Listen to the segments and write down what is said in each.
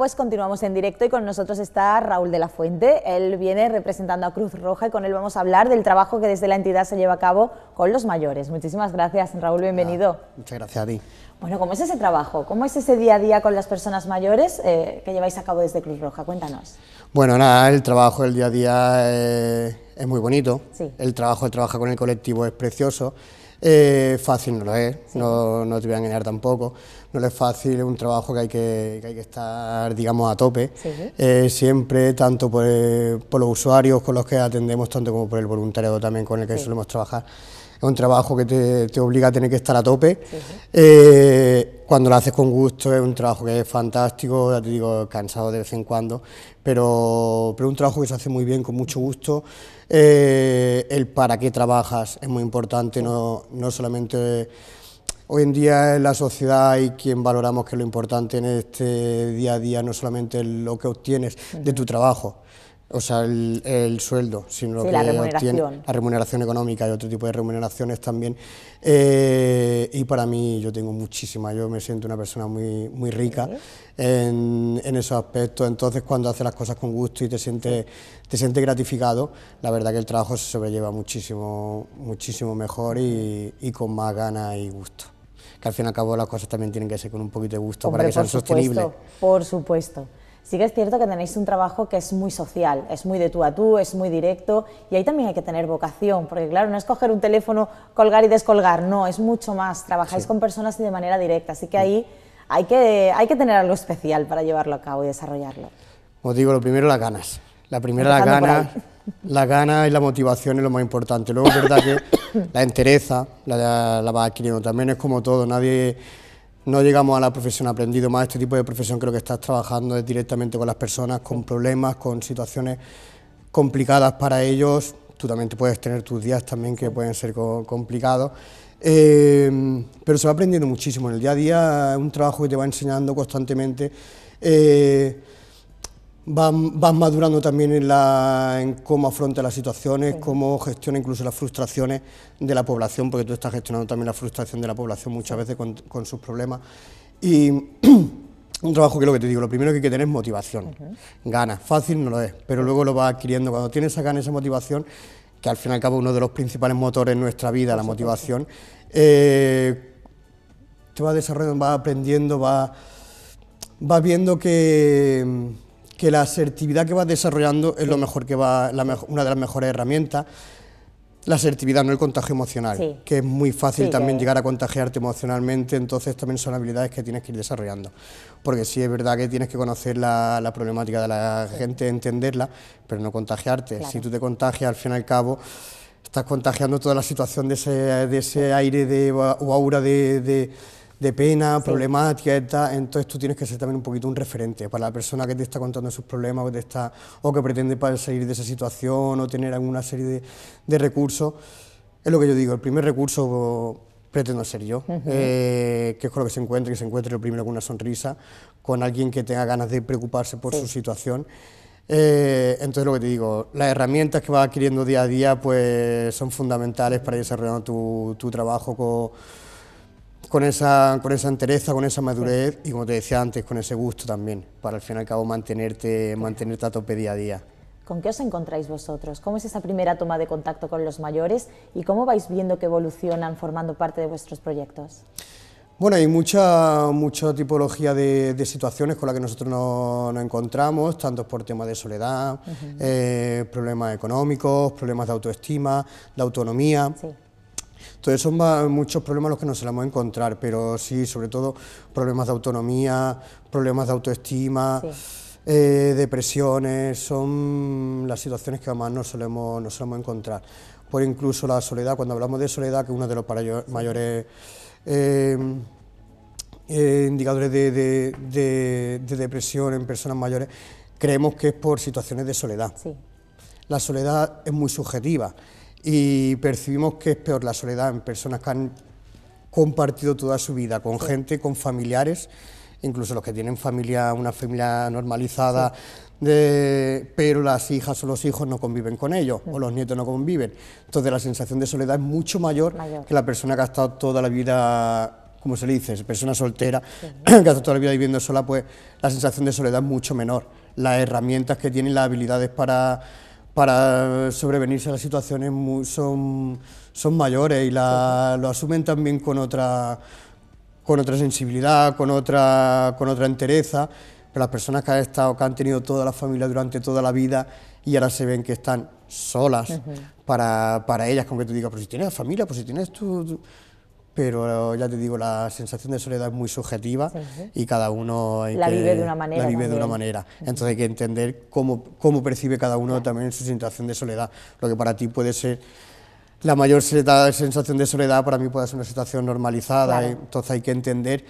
Pues continuamos en directo y con nosotros está Raúl de la Fuente. Él viene representando a Cruz Roja y con él vamos a hablar del trabajo que desde la entidad se lleva a cabo con los mayores. Muchísimas gracias, Raúl, bienvenido. muchas gracias a ti. Bueno, ¿cómo es ese trabajo? ¿Cómo es ese día a día con las personas mayores eh, que lleváis a cabo desde Cruz Roja? Cuéntanos. Bueno, nada, el trabajo del día a día eh, es muy bonito. El trabajo de trabajar con el colectivo es precioso. Eh, fácil no lo es, no, no, te voy a engañar tampoco. No es fácil, es un trabajo que hay que, hay que estar, digamos, a tope. Eh, siempre, tanto por, por, los usuarios con los que atendemos, tanto como por el voluntariado también con el que solemos trabajar. Es un trabajo que te, te, obliga a tener que estar a tope. Eh, cuando lo haces con gusto, es un trabajo que es fantástico, ya te digo, cansado de vez en cuando, pero, pero un trabajo que se hace muy bien, con mucho gusto. Eh, el para qué trabajas es muy importante, no, no solamente hoy en día en la sociedad hay quien valoramos que lo importante en este día a día no solamente lo que obtienes de tu trabajo, o sea, el, sueldo, sino lo que la remuneración. la remuneración económica y otro tipo de remuneraciones también. Eh, y para mí yo tengo muchísima, yo me siento una persona muy, muy rica en, en, esos aspectos, entonces cuando haces las cosas con gusto y te sientes, te sientes gratificado, la verdad que el trabajo se sobrelleva muchísimo, muchísimo mejor y, y con más ganas y gusto que al fin y al cabo las cosas también tienen que ser con un poquito de gusto para que sean sostenibles. Por supuesto. Sí que es cierto que tenéis un trabajo que es muy social, es muy de tú a tú, es muy directo y ahí también hay que tener vocación, porque claro, no es coger un teléfono, colgar y descolgar, no, es mucho más, trabajáis con personas y de manera directa, así que ahí hay que, hay que tener algo especial para llevarlo a cabo y desarrollarlo. Os digo, lo primero las ganas, la primera la gana, la gana y la motivación es lo más importante, luego es verdad que la entereza la, la va adquiriendo, también es como todo, nadie no llegamos a la profesión aprendido más. Este tipo de profesión creo que estás trabajando es directamente con las personas con problemas con situaciones complicadas para ellos. Tú también te puedes tener tus días también que pueden ser complicados. Eh, pero se va aprendiendo muchísimo. En el día a día es un trabajo que te va enseñando constantemente. Eh, vas, madurando también en, la, en cómo afronta las situaciones, cómo gestiona incluso las frustraciones de la población, porque tú estás gestionando también la frustración de la población muchas veces con, con sus problemas. Y un trabajo que lo que te digo, lo primero que hay que tener es motivación, ganas, fácil no lo es, pero luego lo vas adquiriendo, cuando tienes esa gana, esa motivación, que al fin y al cabo uno de los principales motores en nuestra vida, la motivación, eh, te vas desarrollando, vas aprendiendo, vas, vas viendo que que la asertividad que vas desarrollando es lo mejor que va, una de las mejores herramientas. La asertividad, no el contagio emocional, que es muy fácil también llegar a contagiarte emocionalmente, entonces también son habilidades que tienes que ir desarrollando. Porque sí es verdad que tienes que conocer la, problemática de la gente, entenderla, pero no contagiarte. Si tú te contagias, al fin y al cabo, estás contagiando toda la situación de ese, de ese aire de, o aura de de pena, problemática tal, entonces tú tienes que ser también un poquito un referente para la persona que te está contando sus problemas o que, está, o que pretende para salir de esa situación o tener alguna serie de, de recursos. Es lo que yo digo, el primer recurso pretendo ser yo, eh, que es con lo que se encuentre, que se encuentre lo primero con una sonrisa, con alguien que tenga ganas de preocuparse por su situación. Eh, entonces lo que te digo, las herramientas que vas adquiriendo día a día pues son fundamentales para ir desarrollando tu, tu trabajo con con esa, con esa entereza, con esa madurez y como te decía antes, con ese gusto también, para al fin y al cabo mantenerte, mantenerte a tope día a día. ¿Con qué os encontráis vosotros? ¿Cómo es esa primera toma de contacto con los mayores y cómo vais viendo que evolucionan formando parte de vuestros proyectos? Bueno, hay mucha, mucha tipología de, situaciones con las que nosotros nos, encontramos, tanto por temas de soledad, eh, problemas económicos, problemas de autoestima, de autonomía. Sí. Entonces son muchos problemas los que nos solemos encontrar, pero sí, sobre todo problemas de autonomía, problemas de autoestima, eh, depresiones, son las situaciones que más nos solemos, nos solemos encontrar. Por incluso la soledad, cuando hablamos de soledad, que es uno de los mayores eh, eh, indicadores de, depresión en personas mayores, creemos que es por situaciones de soledad. La soledad es muy subjetiva y percibimos que es peor la soledad en personas que han compartido toda su vida con gente, con familiares, incluso los que tienen familia, una familia normalizada, pero las hijas o los hijos no conviven con ellos, o los nietos no conviven. Entonces la sensación de soledad es mucho mayor, que la persona que ha estado toda la vida como se le dice, persona soltera, que hace toda la vida viviendo sola, pues la sensación de soledad es mucho menor. Las herramientas que tienen, las habilidades para, para sobrevenirse a las situaciones son, son mayores y la, lo asumen también con otra, con otra sensibilidad, con otra, con otra entereza. Pero las personas que han estado, que han tenido toda la familia durante toda la vida y ahora se ven que están solas para, para, ellas, como que tú digas, pues si tienes familia, pues si tienes tú, pero ya te digo, la sensación de soledad es muy subjetiva y cada uno la vive de una manera. La vive de una manera. Entonces hay que entender cómo, cómo percibe cada uno también su situación de soledad. Lo que para ti puede ser la mayor sensación de soledad, para mí puede ser una situación normalizada. Entonces hay que entender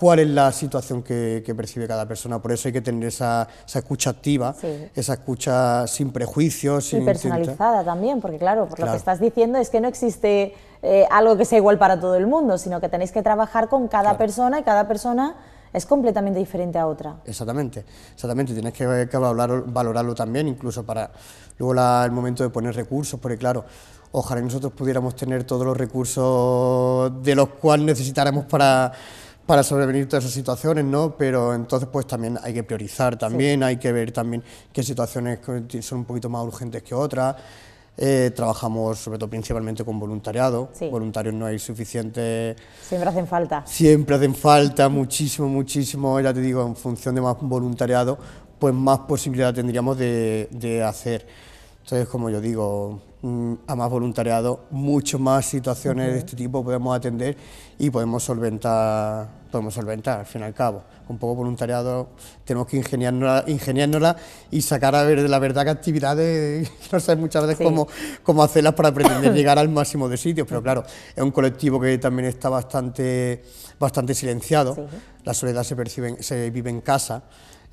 cuál es la situación que, percibe cada persona. Por eso hay que tener esa, escucha activa, esa escucha sin prejuicios. Y personalizada también, porque claro, por lo que estás diciendo es que no existe eh, algo que sea igual para todo el mundo, sino que tenéis que trabajar con cada persona y cada persona es completamente diferente a otra. Exactamente, exactamente, tienes que, valorarlo también, incluso para luego el momento de poner recursos, porque claro, ojalá nosotros pudiéramos tener todos los recursos de los cuales necesitáramos para para sobrevenir todas esas situaciones, ¿no? Pero entonces pues también hay que priorizar, también hay que ver también qué situaciones son un poquito más urgentes que otras. Eh, trabajamos sobre todo principalmente con voluntariado, voluntarios no hay suficiente. Siempre hacen falta. Siempre hacen falta, muchísimo, muchísimo, ya te digo, en función de más voluntariado, pues más posibilidad tendríamos de, de hacer. Entonces, como yo digo, mm, a más voluntariado, mucho más situaciones de este tipo podemos atender y podemos solventar, podemos solventar, al fin y al cabo. Un poco voluntariado tenemos que ingeniárnosla, y sacar a ver de la verdad que actividades, no sé muchas veces cómo, cómo hacerlas para pretender llegar al máximo de sitios, pero claro, es un colectivo que también está bastante, bastante silenciado, la soledad se, percibe, se vive en casa,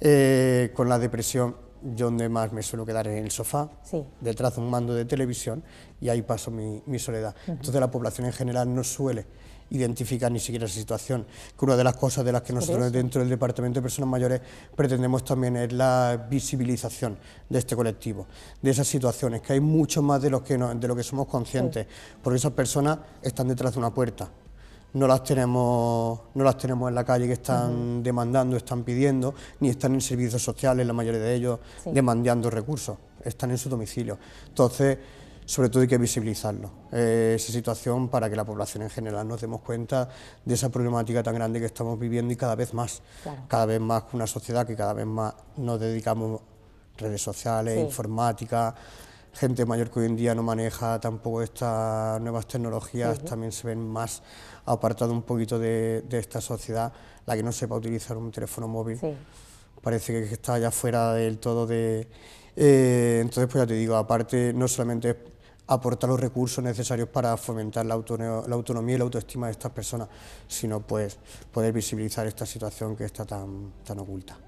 eh, con la depresión yo donde más me suelo quedar en el sofá, detrás de un mando de televisión, y ahí paso mi, soledad. Entonces la población en general no suele identificar ni siquiera esa situación, que una de las cosas de las que nosotros dentro del Departamento de Personas Mayores pretendemos también es la visibilización de este colectivo, de esas situaciones, que hay mucho más de lo que, de lo que somos conscientes, porque esas personas están detrás de una puerta, no las tenemos, no las tenemos en la calle que están demandando, están pidiendo, ni están en servicios sociales, la mayoría de ellos demandando recursos, están en su domicilio. Entonces, sobre todo hay que visibilizarlo, eh, esa situación para que la población en general nos demos cuenta de esa problemática tan grande que estamos viviendo y cada vez más, cada vez más una sociedad que cada vez más nos dedicamos redes sociales, informática, gente mayor que hoy en día no maneja tampoco estas nuevas tecnologías, también se ven más apartados un poquito de, esta sociedad, la que no sepa utilizar un teléfono móvil. Parece que está ya fuera del todo de... Eh, entonces, pues ya te digo, aparte no solamente aportar los recursos necesarios para fomentar la, la autonomía y la autoestima de estas personas, sino pues poder visibilizar esta situación que está tan, tan oculta.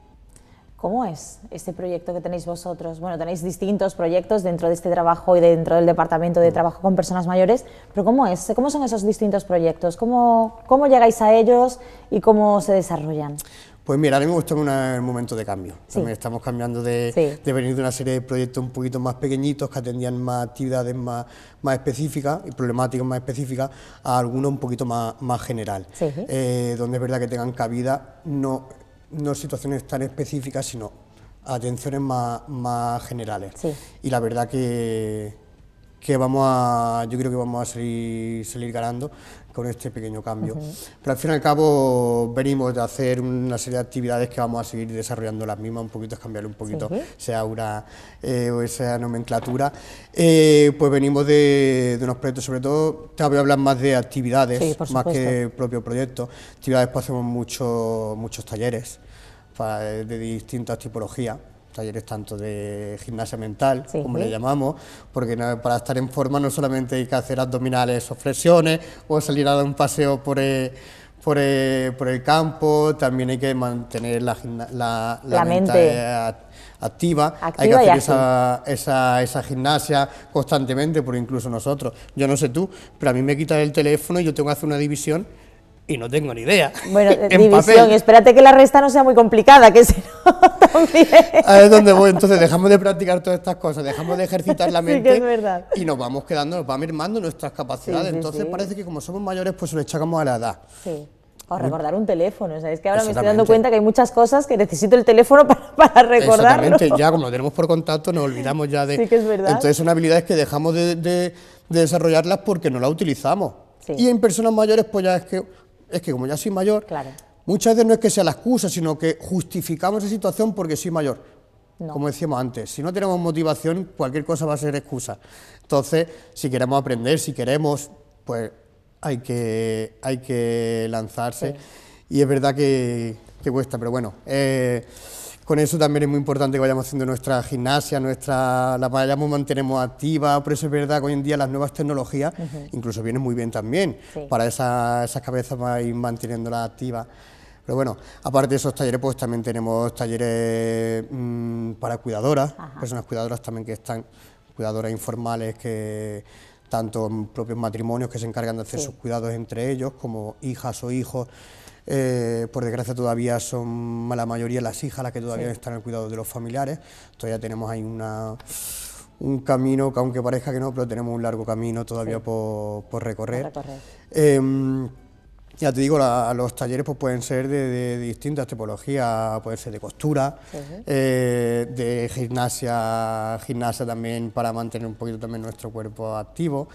¿Cómo es este proyecto que tenéis vosotros? Bueno, tenéis distintos proyectos dentro de este trabajo y dentro del Departamento de Trabajo con Personas Mayores, pero ¿cómo es? ¿Cómo son esos distintos proyectos? ¿Cómo, cómo llegáis a ellos y cómo se desarrollan? Pues mira, a mí me gusta un momento de cambio. estamos cambiando de, venir de una serie de proyectos un poquito más pequeñitos que atendían más actividades más, más específicas y problemáticas más específicas a algunos un poquito más, más general, eh, donde es verdad que tengan cabida no no situaciones tan específicas, sino atenciones más, más generales. Y la verdad que, que vamos a, yo creo que vamos a salir, salir ganando con este pequeño cambio. Pero al fin y al cabo venimos de hacer una serie de actividades que vamos a seguir desarrollando las mismas, un poquito, es cambiar un poquito esa aura eh, o esa nomenclatura. Eh, pues venimos de, de, unos proyectos, sobre todo te voy a hablar más de actividades, más que propio proyecto. Actividades, pues hacemos muchos muchos talleres de distintas tipologías talleres tanto de gimnasia mental, como le llamamos, porque para estar en forma no solamente hay que hacer abdominales o flexiones o salir a dar un paseo por el, por el, campo, también hay que mantener la, la, mente, activa, hay que hacer esa, esa, esa, gimnasia constantemente, porque incluso nosotros, yo no sé tú, pero a mí me quita el teléfono y yo tengo que hacer una división y no tengo ni idea. Bueno, división, espérate que la resta no sea muy complicada, que si no, también. A ver dónde voy, entonces dejamos de practicar todas estas cosas, dejamos de ejercitar la mente sí es verdad. y nos vamos quedando, nos va mermando nuestras capacidades, entonces parece que como somos mayores pues lo echamos a la edad. Sí. O recordar un teléfono, ¿sabes? Que ahora me estoy dando cuenta que hay muchas cosas que necesito el teléfono para, para recordarlo. Exactamente, ya como lo tenemos por contacto nos olvidamos ya de... Sí que es verdad. Entonces son habilidades que dejamos de, de, desarrollarlas porque no las utilizamos. Y en personas mayores pues ya es que es que como ya soy mayor, muchas veces no es que sea la excusa, sino que justificamos esa situación porque soy mayor. Como decíamos antes, si no tenemos motivación, cualquier cosa va a ser excusa. Entonces, si queremos aprender, si queremos, pues hay que, hay que lanzarse. Y es verdad que, que cuesta, pero bueno. Eh, con eso también es muy importante que vayamos haciendo nuestra gimnasia, nuestra, la vayamos mantenemos activa, por eso es verdad que hoy en día las nuevas tecnologías incluso vienen muy bien también para esas cabezas para ir manteniéndolas activas. Pero bueno, aparte de esos talleres, pues también tenemos talleres mm, para cuidadoras, personas cuidadoras también que están, cuidadoras informales que tanto propios matrimonios que se encargan de hacer sus cuidados entre ellos, como hijas o hijos eh, por desgracia todavía son la mayoría las hijas las que todavía están al cuidado de los familiares. Todavía tenemos ahí una, un camino que aunque parezca que no, pero tenemos un largo camino todavía por, recorrer. Em, ya te digo, los talleres pues, pueden ser de, distintas tipologías, pueden ser de costura, eh, de gimnasia, gimnasia también para mantener un poquito también nuestro cuerpo activo.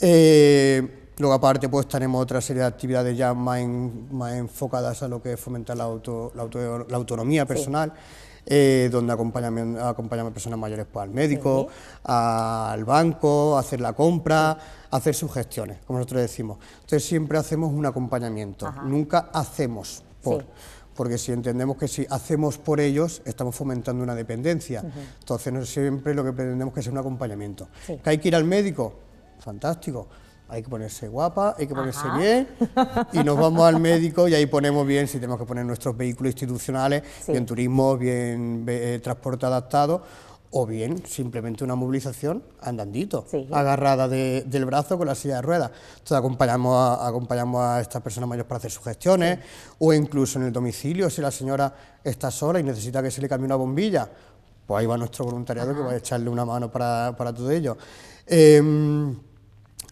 Eh, Luego aparte pues tenemos otra serie de actividades ya más, más enfocadas a lo que es fomentar la, auto, la, autonomía personal, eh, donde acompañamos, acompañamos a personas mayores pues, al médico, al banco, a hacer la compra, a hacer sus gestiones, como nosotros decimos. Entonces siempre hacemos un acompañamiento, nunca hacemos por... Porque si entendemos que si hacemos por ellos, estamos fomentando una dependencia. Entonces, siempre lo que pretendemos que sea un acompañamiento. ¿Que hay que ir al médico? Fantástico hay que ponerse guapa, hay que ponerse bien y nos vamos al médico y ahí ponemos bien si tenemos que poner nuestros vehículos institucionales, bien turismo, bien eh, transporte adaptado o bien simplemente una movilización andandito, agarrada del brazo con la silla de ruedas. Entonces acompañamos a, acompañamos a estas personas mayores para hacer sus gestiones o incluso en el domicilio, si la señora está sola y necesita que se le cambie una bombilla, pues ahí va nuestro voluntariado que va a echarle una mano para, para todo ello. Em,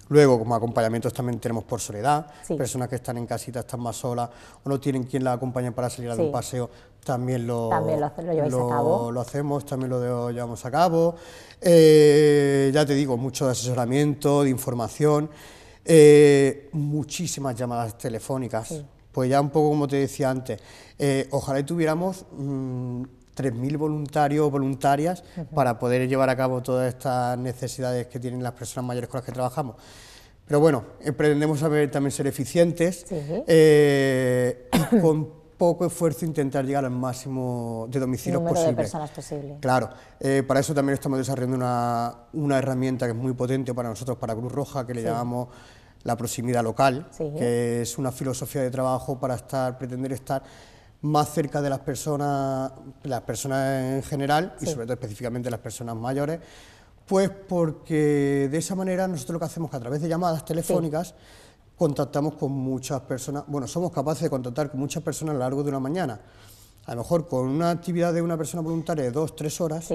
Luego, como acompañamientos también tenemos por soledad, personas que están en casita, están más solas o no tienen quien la acompañe para salir a un paseo, también lo, lo, hacemos, también lo llevamos a cabo. Eh, ya te digo, mucho de asesoramiento, de información, eh, muchísimas llamadas telefónicas. Pues ya un poco como te decía antes, eh, ojalá tuviéramos mm, 3.000 voluntarios o voluntarias para poder llevar a cabo todas estas necesidades que tienen las personas mayores con las que trabajamos. Pero bueno, eh, pretendemos saber también ser eficientes eh, y con poco esfuerzo intentar llegar al máximo de domicilios posible. de personas posible. Claro, eh, para eso también estamos desarrollando una, una, herramienta que es muy potente para nosotros, para Cruz Roja, que le llamamos la proximidad local, que es una filosofía de trabajo para estar, pretender estar más cerca de las personas, las personas en general y sobre todo específicamente las personas mayores, pues porque de esa manera nosotros lo que hacemos es que a través de llamadas telefónicas contactamos con muchas personas, bueno, somos capaces de contactar con muchas personas a lo largo de una mañana. A lo mejor con una actividad de una persona voluntaria de dos, tres horas,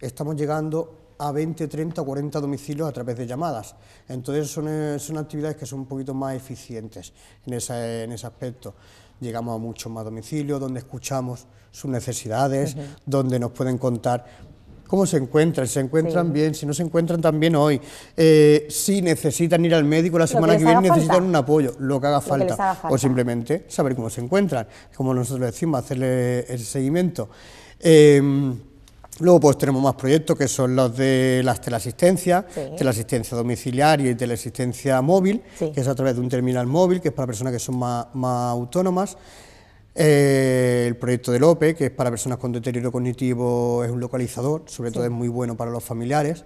estamos llegando a 20, 30 o 40 domicilios a través de llamadas. Entonces son, eh, son actividades que son un poquito más eficientes en ese, en ese aspecto. Llegamos a muchos más domicilios, donde escuchamos sus necesidades, donde nos pueden contar cómo se encuentran, si se encuentran bien, si no se encuentran también hoy, eh, si necesitan ir al médico la semana que, viene, necesitan un apoyo, lo que haga falta, o simplemente saber cómo se encuentran, como nosotros decimos, hacerle el seguimiento. Eh, Luego pues tenemos más proyectos que son los de las teleasistencias, teleasistencia domiciliaria y teleasistencia móvil, que es a través de un terminal móvil, que es para personas que son más, autónomas. Eh, el proyecto de LOPE, que es para personas con deterioro cognitivo, es un localizador, sobre todo es muy bueno para los familiares,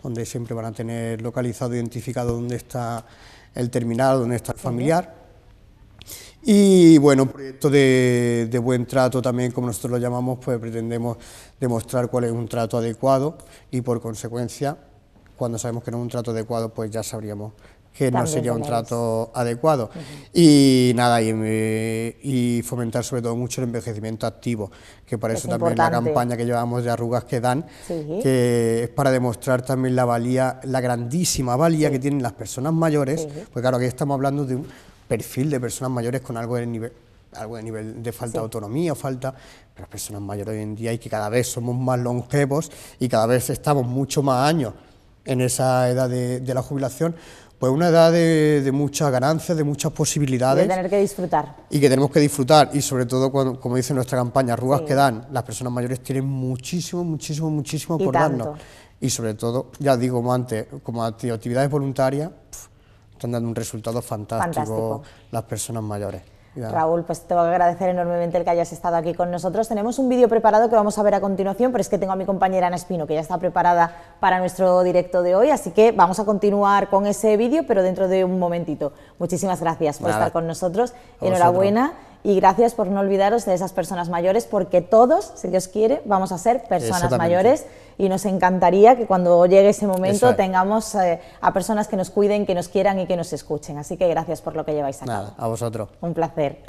donde siempre van a tener localizado, identificado dónde está el terminal, dónde está el familiar. Y bueno, proyecto de, de, buen trato también, como nosotros lo llamamos, pues pretendemos demostrar cuál es un trato adecuado y por consecuencia, cuando sabemos que no es un trato adecuado, pues ya sabríamos que no sería un trato adecuado. Y nada, y, fomentar sobre todo mucho el envejecimiento activo, que por eso también la campaña que llevamos de arrugas que dan, que es para demostrar también la valía, la grandísima valía que tienen las personas mayores, porque claro, aquí estamos hablando de un perfil de personas mayores con algo de nivel algo de nivel de falta de autonomía, falta, pero las personas mayores hoy en día y que cada vez somos más longevos y cada vez estamos mucho más años en esa edad de la jubilación, pues una edad de, muchas ganancias, de muchas posibilidades. Y de tener que disfrutar. Y que tenemos que disfrutar, y sobre todo, cuando, como dice nuestra campaña, arrugas que dan, las personas mayores tienen muchísimo, muchísimo, muchísimo por darnos. Y sobre todo, ya digo como antes, como actividades voluntarias, están dando un resultado fantástico. las personas mayores. Raúl, pues te tengo que agradecer enormemente el que hayas estado aquí con nosotros. Tenemos un vídeo preparado que vamos a ver a continuación, pero es que tengo a mi compañera Ana Espino, que ya está preparada para nuestro directo de hoy, así que vamos a continuar con ese vídeo, pero dentro de un momentito. Muchísimas gracias por estar con nosotros. Enhorabuena y gracias por no olvidaros de esas personas mayores, porque todos, si Dios quiere, vamos a ser personas mayores y nos encantaría que cuando llegue ese momento tengamos eh, a personas que nos cuiden, que nos quieran y que nos escuchen. Así que gracias por lo que lleváis a Nada, a vosotros. Un placer.